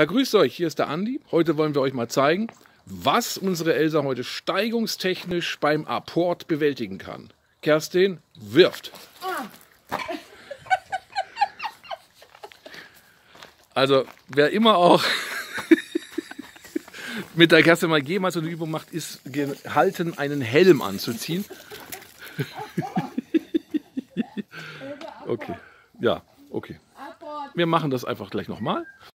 Ja, grüßt euch, hier ist der Andi. Heute wollen wir euch mal zeigen, was unsere Elsa heute steigungstechnisch beim Apport bewältigen kann. Kerstin wirft. Also, wer immer auch mit der Kerstin mal jemals so eine Übung macht, ist gehalten, einen Helm anzuziehen. okay, ja, okay. Wir machen das einfach gleich nochmal.